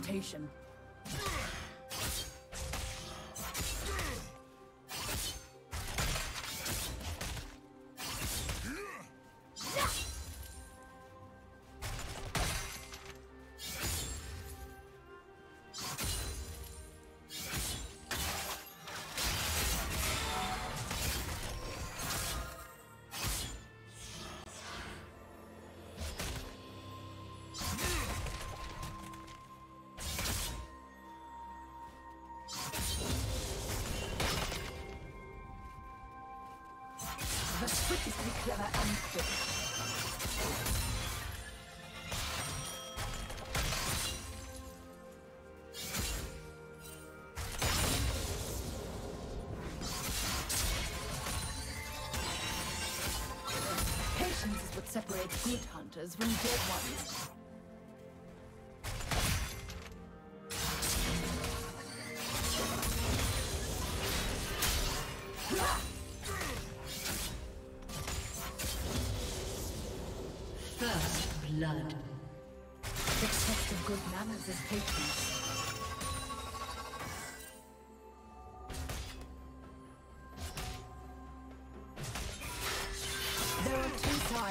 adaptation. Is what separates good hunters from dead ones.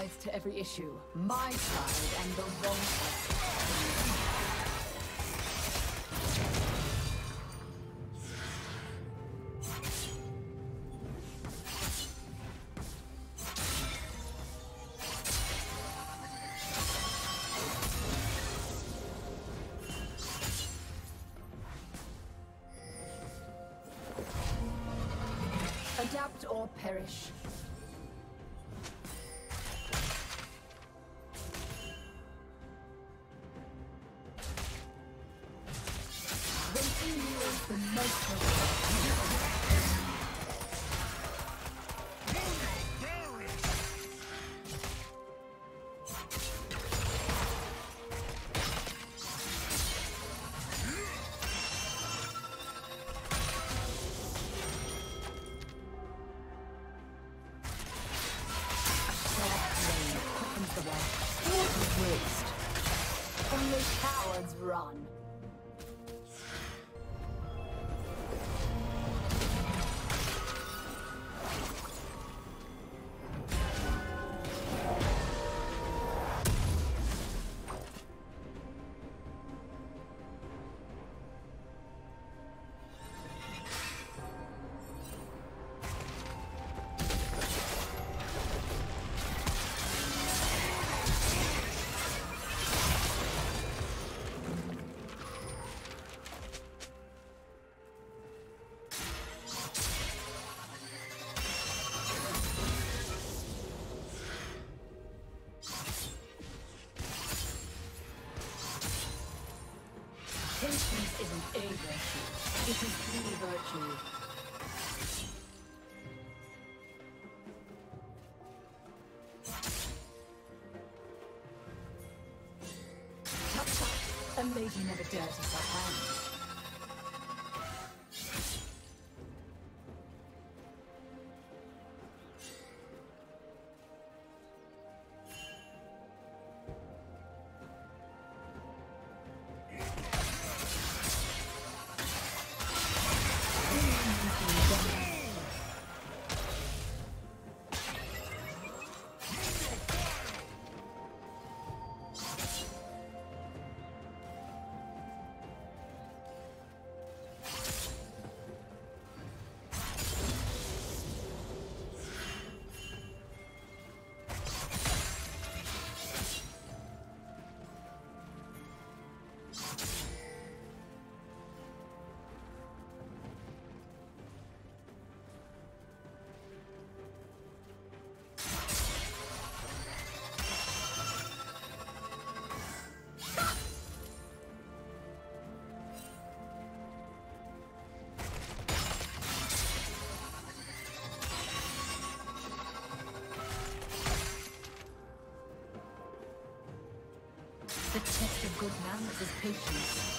To every issue. My side and the wrong side. It is the virtue. Tut tut. A lady never dirties her hands. The test of good manners is patience.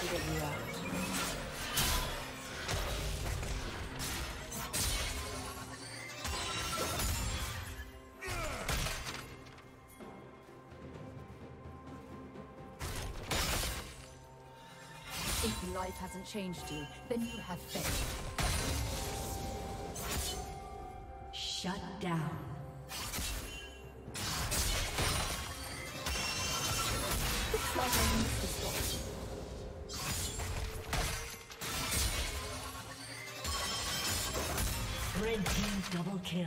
If life hasn't changed you, then you have faith. Shut down. Kill.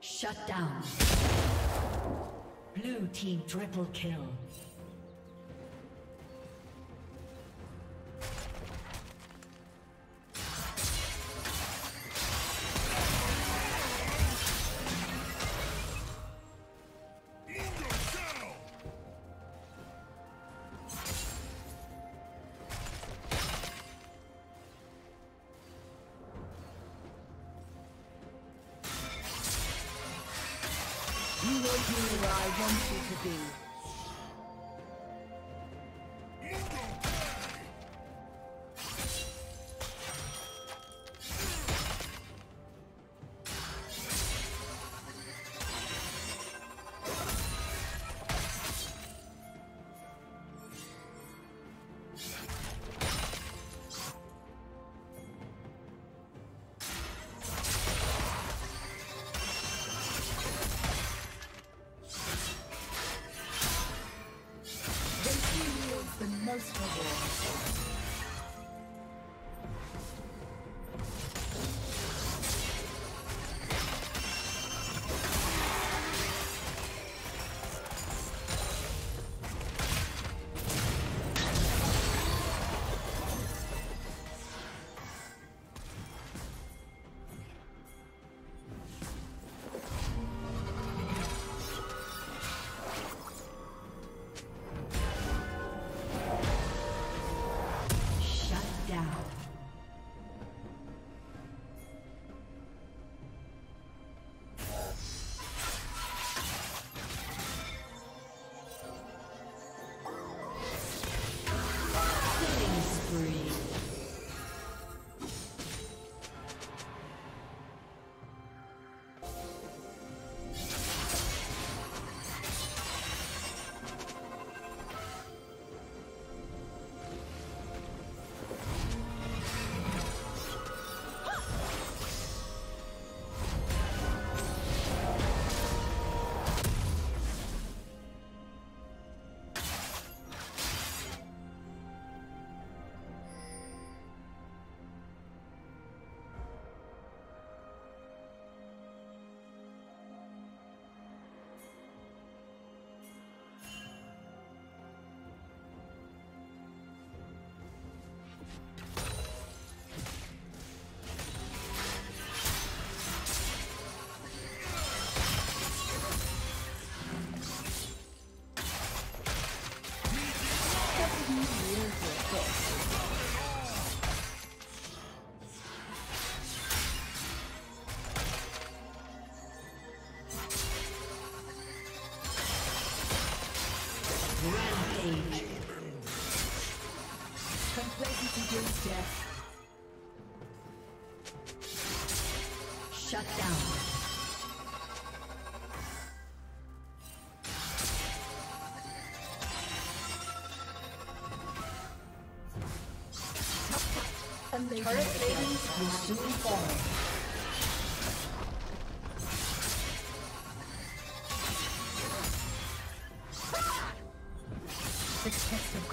Shut down. Blue team triple kill.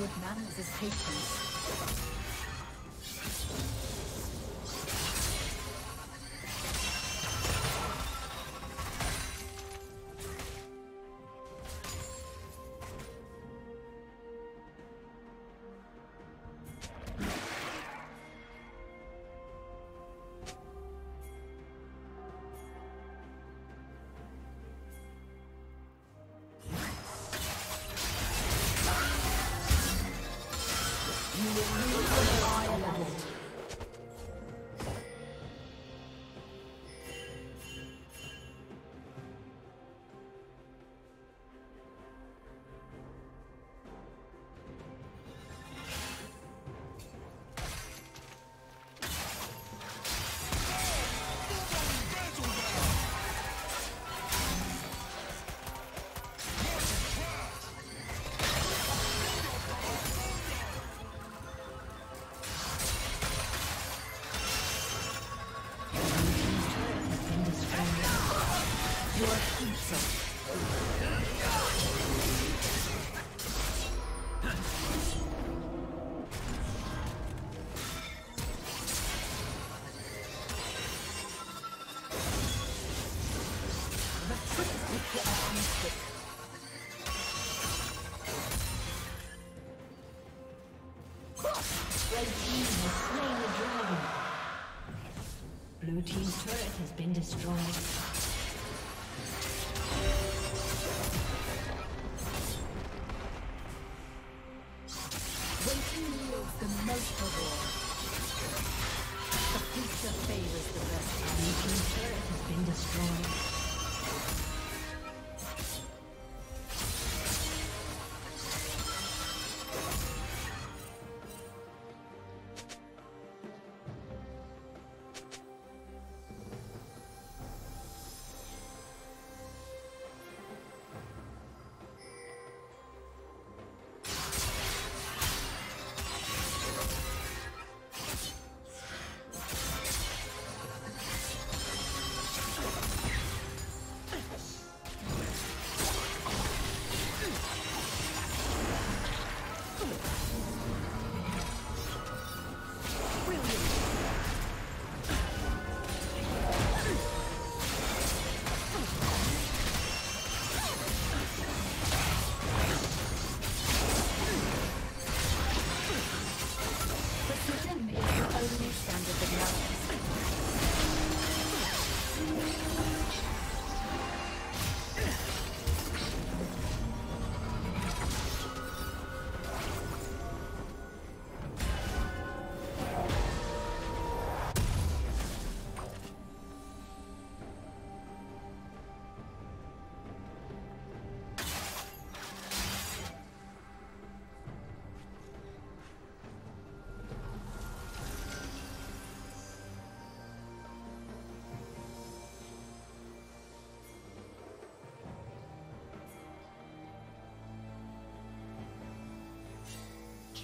good manners is patience. destroyed.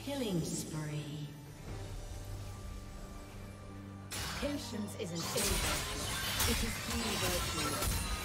Killing spree. Patience is an ill virtue. It is the virtue.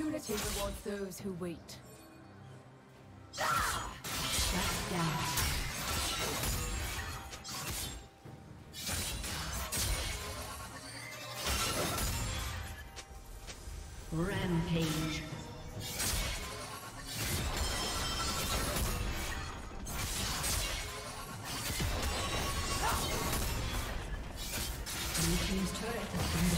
Eternity rewards those who wait. Shut down. Rampage. Blue team's turret has been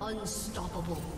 Unstoppable.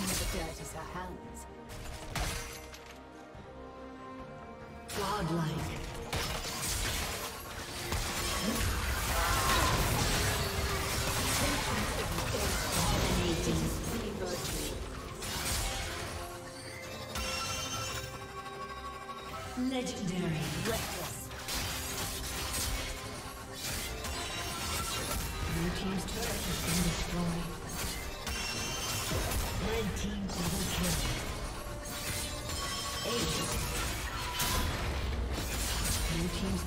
Never dirties her hands. Godlike. Legendary. Reckless. Blue team's turret has been destroyed.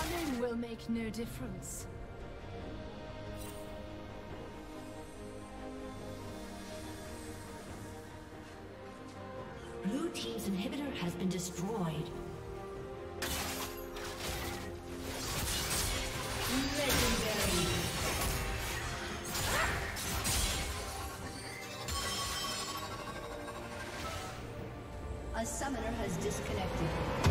Running will make no difference. Blue team's inhibitor has been destroyed. A summoner has disconnected.